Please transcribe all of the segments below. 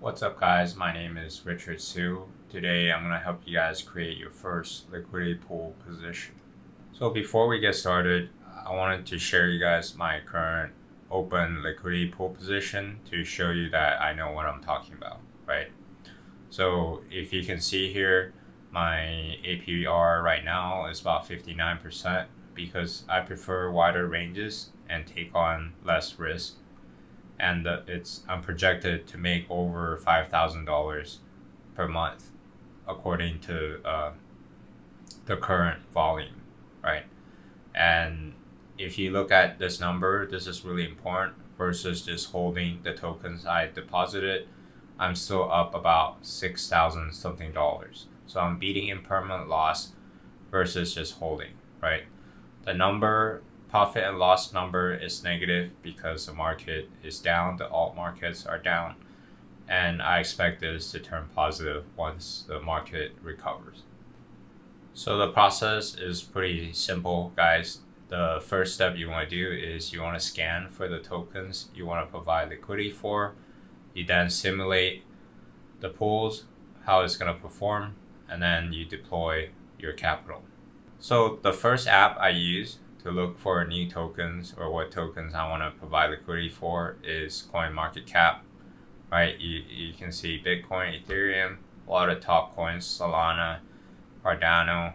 What's up guys, my name is Richard Hsu. Today I'm going to help you guys create your first liquidity pool position. So before we get started, I wanted to share you guys my current open liquidity pool position to show you that I know what I'm talking about, right? So if you can see here, my APR right now is about 59% because I prefer wider ranges and take on less risk and it's I'm projected to make over five thousand dollars per month, according to uh, the current volume, right? And if you look at this number, this is really important versus just holding the tokens I deposited. I'm still up about six thousand something dollars, so I'm beating impermanent loss versus just holding, right? The number profit and loss number is negative because the market is down, the alt markets are down, and I expect this to turn positive once the market recovers. So the process is pretty simple, guys. The first step you want to do is you want to scan for the tokens you want to provide liquidity for. You then simulate the pools, how it's going to perform, and then you deploy your capital. So the first app I use to look for new tokens or what tokens I want to provide liquidity for is CoinMarketCap. Right, you, you can see Bitcoin, Ethereum, a lot of top coins, Solana, Cardano,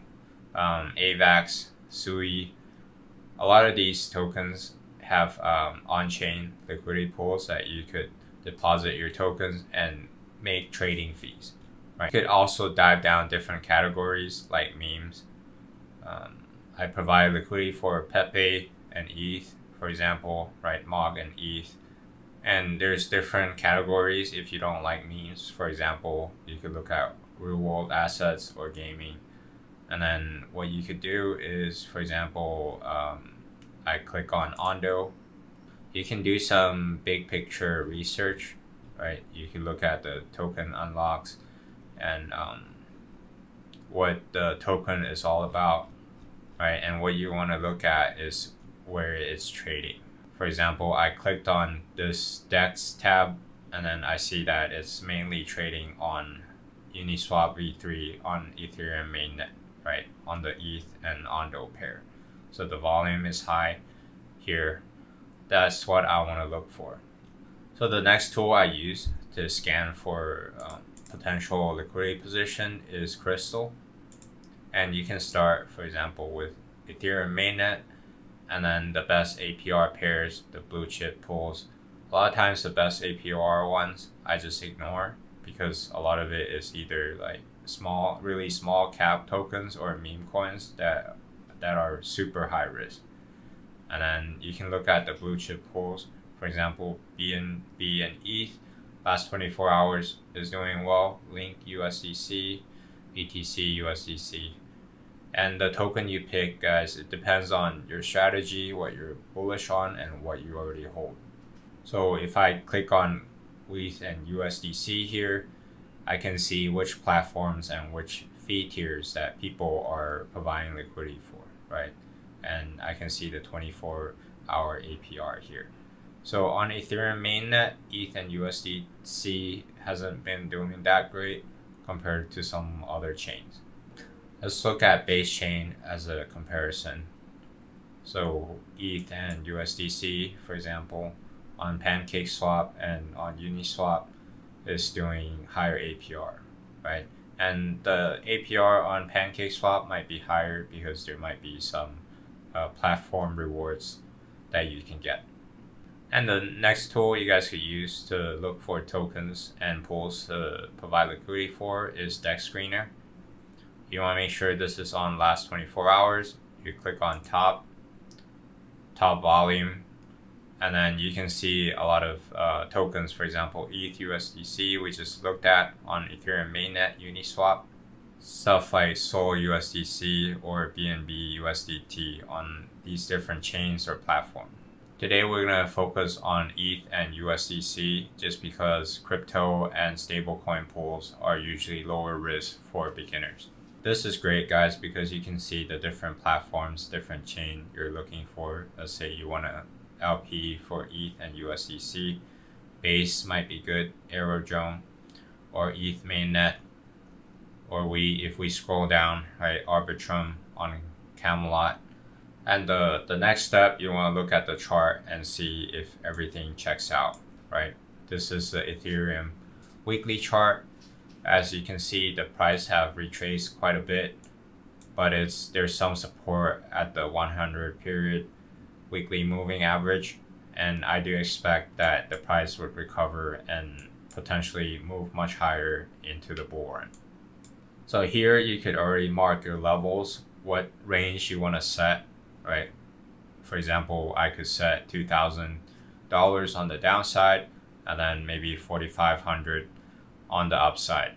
um, AVAX, Sui. A lot of these tokens have um, on-chain liquidity pools that you could deposit your tokens and make trading fees. Right. You could also dive down different categories like memes. Um, I provide liquidity for Pepe and ETH, for example, right? MOG and ETH. And there's different categories if you don't like memes. For example, you could look at real world assets or gaming. And then what you could do is, for example, um, I click on Ondo. You can do some big picture research, right? You can look at the token unlocks and um, what the token is all about right? And what you want to look at is where it's trading. For example, I clicked on this DEX tab and then I see that it's mainly trading on Uniswap v3 on Ethereum mainnet, right? On the ETH and Ondo pair. So the volume is high here. That's what I want to look for. So the next tool I use to scan for um, potential liquidity position is Krystal and you can start, for example, with Ethereum mainnet, and then the best APR pairs, the blue chip pools. A lot of times, the best APR ones I just ignore because a lot of it is either like small, really small cap tokens or meme coins that that are super high risk. And then you can look at the blue chip pools. For example, BNB and ETH last 24 hours is doing well. Link USDC, BTC USDC and the token you pick, guys, it depends on your strategy, what you're bullish on, and what you already hold. So if I click on ETH and USDC here, I can see which platforms and which fee tiers that people are providing liquidity for, right? And I can see the 24 hour APR here. So on Ethereum mainnet, ETH and USDC hasn't been doing that great compared to some other chains. Let's look at base chain as a comparison. So ETH and USDC, for example, on PancakeSwap and on Uniswap is doing higher APR, right? And the APR on PancakeSwap might be higher because there might be some uh, platform rewards that you can get. And the next tool you guys could use to look for tokens and pools to provide liquidity for is DEX Screener you want to make sure this is on last 24 hours you click on top top volume and then you can see a lot of uh, tokens for example ETH USDC we just looked at on Ethereum mainnet Uniswap stuff like Sol USDC or BNB USDT on these different chains or platforms. Today we're going to focus on ETH and USDC just because crypto and stablecoin pools are usually lower risk for beginners. This is great guys because you can see the different platforms, different chain you're looking for. Let's say you want to LP for ETH and USDC. Base might be good, Aerodrome, or ETH mainnet, or we if we scroll down right Arbitrum on Camelot, and the the next step you want to look at the chart and see if everything checks out right. This is the Ethereum weekly chart. As you can see, the price have retraced quite a bit, but it's there's some support at the 100 period weekly moving average, and I do expect that the price would recover and potentially move much higher into the run. So here you could already mark your levels, what range you want to set, right? For example, I could set $2,000 on the downside and then maybe 4,500 on the upside.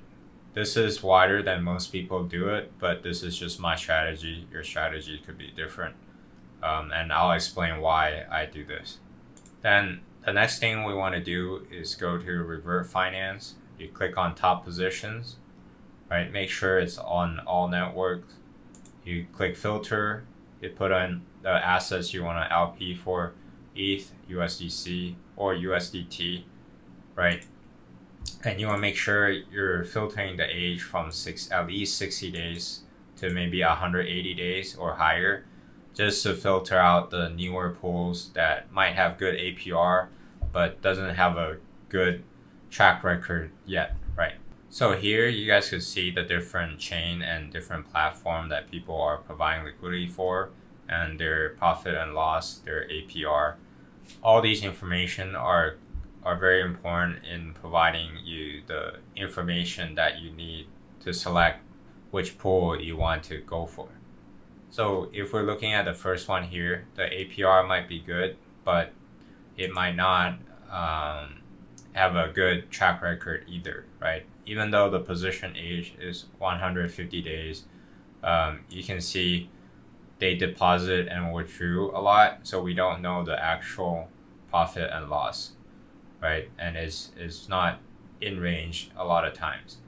This is wider than most people do it, but this is just my strategy. Your strategy could be different. Um, and I'll explain why I do this. Then the next thing we want to do is go to revert finance. You click on top positions, right? Make sure it's on all networks. You click filter, you put in the assets you want to LP for ETH, USDC, or USDT, right? And you want to make sure you're filtering the age from six at least 60 days to maybe 180 days or higher just to filter out the newer pools that might have good APR but doesn't have a good track record yet, right? So here you guys could see the different chain and different platform that people are providing liquidity for and their profit and loss, their APR. All these information are are very important in providing you the information that you need to select which pool you want to go for. So if we're looking at the first one here, the APR might be good, but it might not um, have a good track record either, right? Even though the position age is 150 days, um, you can see they deposit and withdrew a lot, so we don't know the actual profit and loss, right? And it's, it's not in range a lot of times.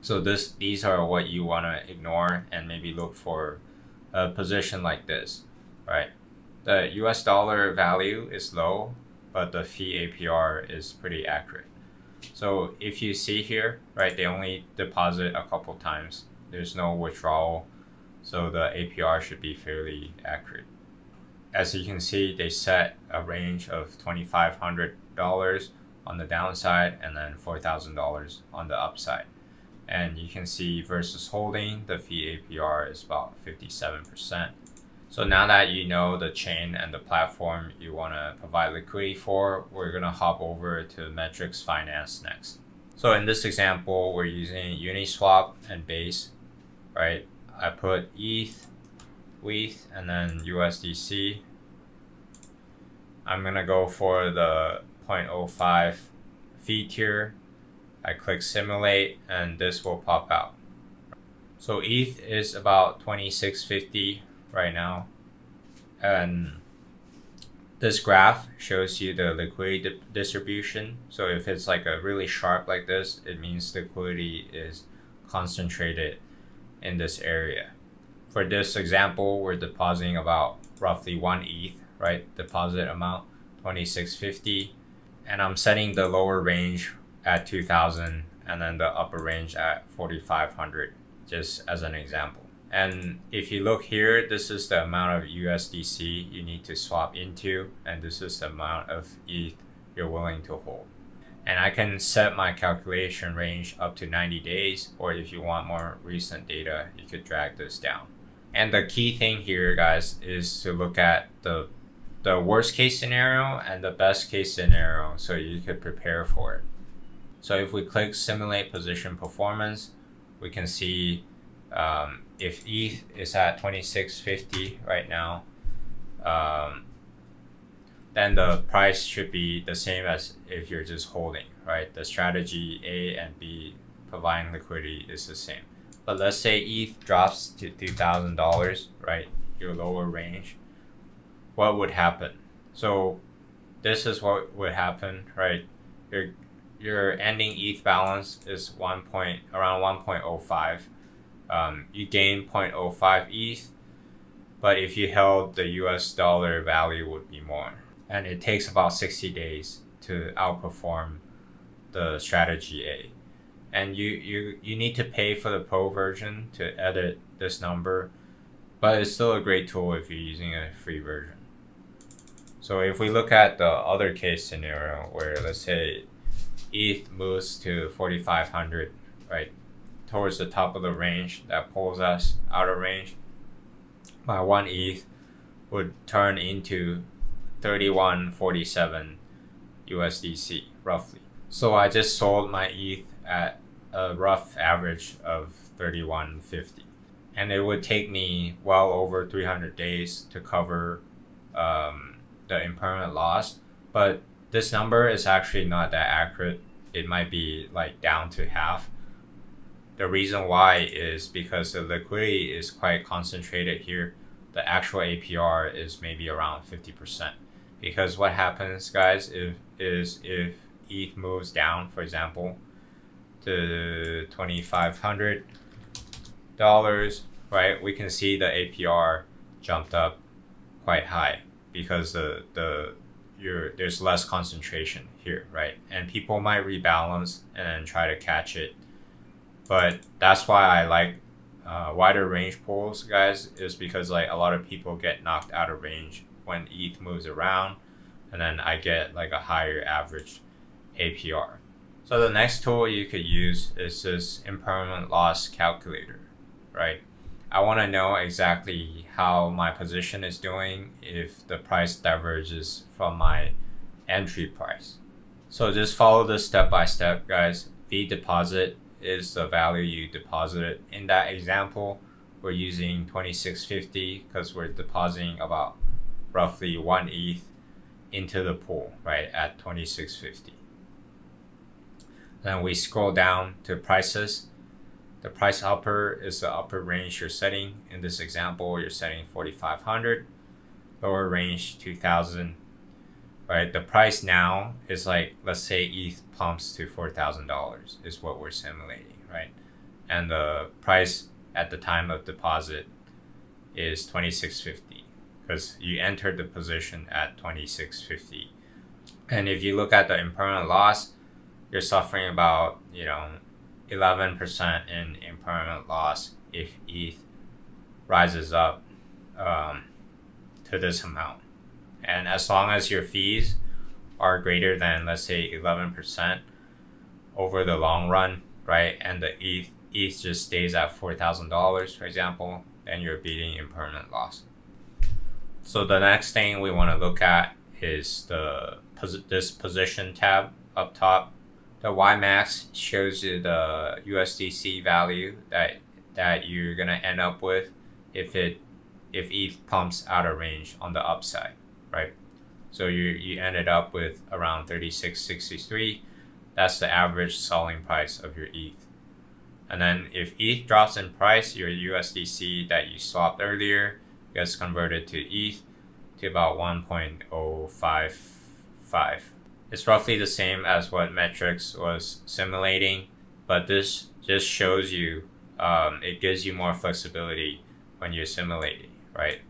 So this these are what you want to ignore and maybe look for a position like this, right? The US dollar value is low, but the fee APR is pretty accurate. So if you see here, right, they only deposit a couple times. There's no withdrawal, so the APR should be fairly accurate. As you can see, they set a range of $2,500 on the downside and then $4,000 on the upside and you can see versus holding the fee APR is about 57%. So now that you know the chain and the platform you want to provide liquidity for, we're going to hop over to Metrix Finance next. So in this example, we're using Uniswap and Base, right? I put ETH, WETH, and then USDC. I'm going to go for the 0.05 fee tier I click simulate and this will pop out. So ETH is about 2650 right now. And this graph shows you the liquidity di distribution. So if it's like a really sharp like this, it means liquidity is concentrated in this area. For this example, we're depositing about roughly one ETH, right? Deposit amount 2650. And I'm setting the lower range at 2000 and then the upper range at 4500 just as an example. And if you look here this is the amount of USDC you need to swap into and this is the amount of ETH you're willing to hold. And I can set my calculation range up to 90 days or if you want more recent data you could drag this down. And the key thing here guys is to look at the the worst case scenario and the best case scenario so you could prepare for it so if we click simulate position performance, we can see um, if ETH is at 2650 right now, um, then the price should be the same as if you're just holding, right? The strategy A and B providing liquidity is the same. But let's say ETH drops to $2,000, right? Your lower range. What would happen? So this is what would happen, right? You're your ending ETH balance is one point around 1.05. Um, you gain 0.05 ETH, but if you held the US dollar value would be more. And it takes about 60 days to outperform the strategy A. and you, you, you need to pay for the pro version to edit this number, but it's still a great tool if you're using a free version. So if we look at the other case scenario where let's say ETH moves to 4,500, right, towards the top of the range that pulls us out of range, my one ETH would turn into 3147 USDC roughly. So I just sold my ETH at a rough average of 3150 and it would take me well over 300 days to cover um, the impermanent loss but this number is actually not that accurate. It might be like down to half. The reason why is because the liquidity is quite concentrated here. The actual APR is maybe around 50%. Because what happens, guys, if is if ETH moves down, for example, to $2,500, right, we can see the APR jumped up quite high because the, the you're, there's less concentration here, right? And people might rebalance and try to catch it. But that's why I like uh, wider range pools, guys, is because like a lot of people get knocked out of range when ETH moves around, and then I get like a higher average APR. So the next tool you could use is this impermanent loss calculator, right? I want to know exactly how my position is doing if the price diverges from my entry price. So just follow this step by step, guys. V deposit is the value you deposited. In that example, we're using 2650 because we're depositing about roughly one ETH into the pool, right, at 2650. Then we scroll down to prices. The price upper is the upper range you're setting. In this example, you're setting 4500 lower range 2000 right? The price now is like, let's say ETH pumps to $4,000 is what we're simulating, right? And the price at the time of deposit is 2650 because you entered the position at 2650. And if you look at the impermanent loss, you're suffering about, you know, 11% in impermanent loss if ETH rises up um, to this amount. And as long as your fees are greater than, let's say, 11% over the long run, right, and the ETH, ETH just stays at $4,000, for example, then you're beating impermanent loss. So the next thing we want to look at is the this position tab up top. The YMax shows you the USDC value that that you're gonna end up with if it if ETH pumps out of range on the upside right? So you, you ended up with around 36.63. That's the average selling price of your ETH. And then if ETH drops in price, your USDC that you swapped earlier gets converted to ETH to about 1.055. It's roughly the same as what Metrix was simulating, but this just shows you, um, it gives you more flexibility when you're simulating, right?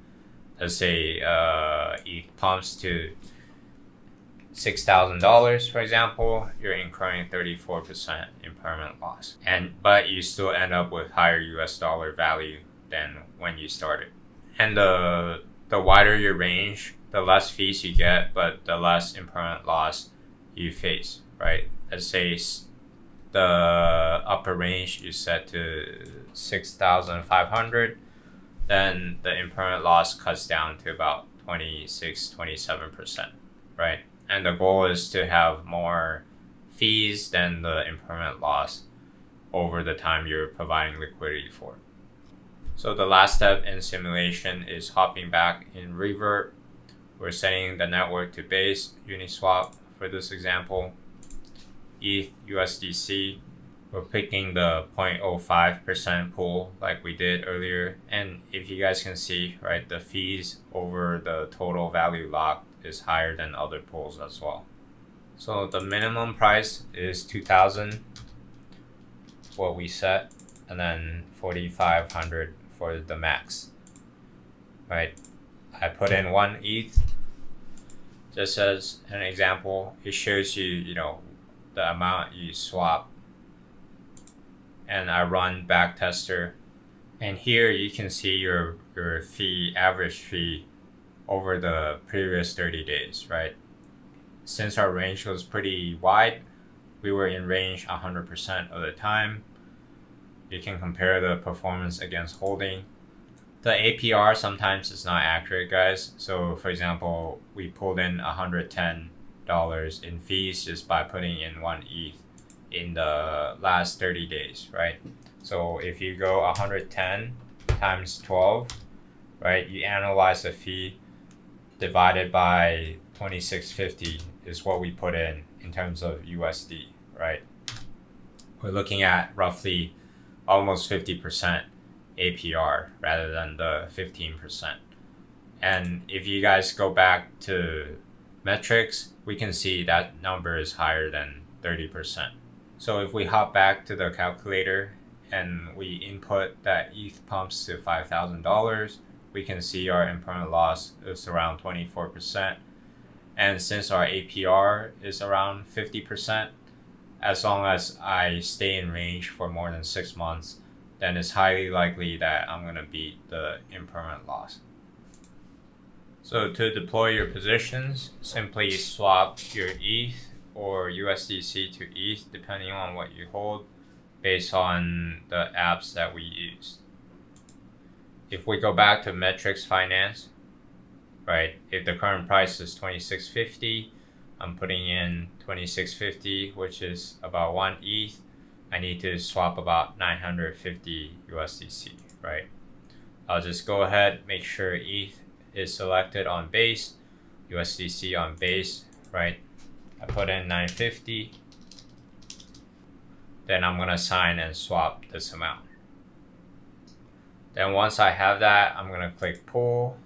let's say uh, it pumps to six thousand dollars, for example, you're incurring thirty four percent impermanent loss, and but you still end up with higher U.S. dollar value than when you started. And the the wider your range, the less fees you get, but the less impermanent loss you face. Right? Let's say the upper range is set to six thousand five hundred then the impermanent loss cuts down to about 26, 27%, right? And the goal is to have more fees than the impermanent loss over the time you're providing liquidity for. So the last step in simulation is hopping back in revert. We're setting the network to base Uniswap for this example, ETH USDC we're picking the 0.05% pool like we did earlier. And if you guys can see, right, the fees over the total value locked is higher than other pools as well. So the minimum price is 2000 what we set and then 4500 for the max. Right? I put in one ETH just as an example. It shows you, you know, the amount you swap and I run back tester. And here you can see your, your fee, average fee over the previous 30 days, right? Since our range was pretty wide, we were in range 100% of the time. You can compare the performance against holding. The APR sometimes is not accurate, guys. So for example, we pulled in $110 in fees just by putting in one ETH in the last 30 days, right? So if you go 110 times 12, right, you analyze the fee divided by 2650 is what we put in in terms of USD, right? We're looking at roughly almost 50% APR rather than the 15%. And if you guys go back to Metrix, we can see that number is higher than 30%. So if we hop back to the calculator and we input that ETH pumps to $5,000, we can see our impermanent loss is around 24%. And since our APR is around 50%, as long as I stay in range for more than six months, then it's highly likely that I'm going to beat the impermanent loss. So to deploy your positions, simply swap your ETH or USDC to ETH depending on what you hold based on the apps that we use. If we go back to Metrix Finance, right, if the current price is 2650, I'm putting in 2650, which is about one ETH. I need to swap about 950 USDC, right? I'll just go ahead, make sure ETH is selected on base, USDC on base, right? I put in 950. Then I'm gonna sign and swap this amount. Then once I have that, I'm gonna click pull,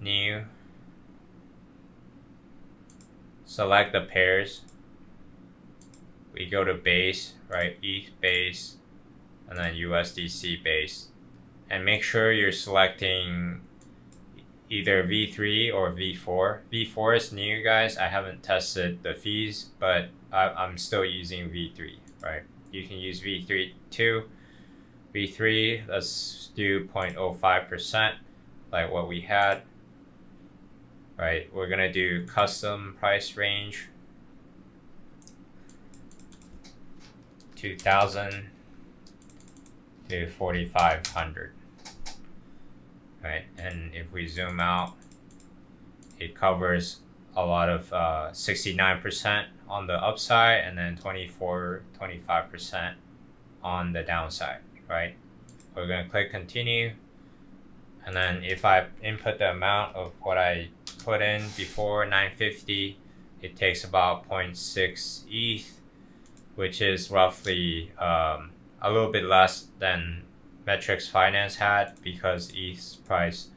new, select the pairs. We go to base, right? ETH base, and then USDC base. And make sure you're selecting either V3 or V4. V4 is new, guys. I haven't tested the fees, but I, am still using V3, right? You can use V3 too. V3, let's do 0.05%, like what we had. Right, we're gonna do custom price range. 2000 to 4500 right? And if we zoom out, it covers a lot of 69% uh, on the upside and then 24, 25% on the downside, right? We're gonna click continue. And then if I input the amount of what I put in before 950, it takes about 0.6 ETH, which is roughly um, a little bit less than Metrix Finance had because ETH's price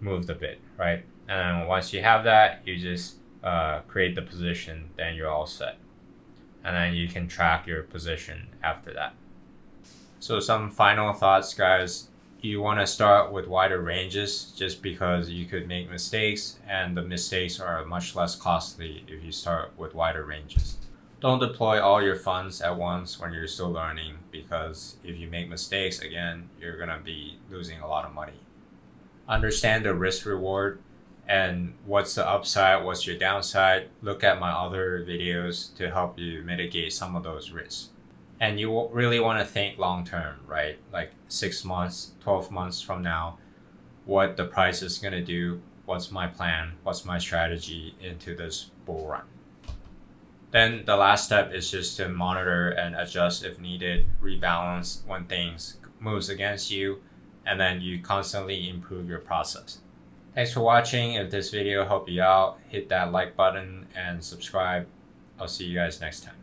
moved a bit, right? And once you have that, you just uh, create the position, then you're all set. And then you can track your position after that. So some final thoughts, guys. You want to start with wider ranges just because you could make mistakes and the mistakes are much less costly if you start with wider ranges. Don't deploy all your funds at once when you're still learning because if you make mistakes again, you're gonna be losing a lot of money. Understand the risk reward and what's the upside, what's your downside. Look at my other videos to help you mitigate some of those risks. And you really want to think long term, right? Like six months, 12 months from now, what the price is going to do, what's my plan, what's my strategy into this bull run. Then the last step is just to monitor and adjust if needed, rebalance when things moves against you, and then you constantly improve your process. Thanks for watching. If this video helped you out, hit that like button and subscribe. I'll see you guys next time.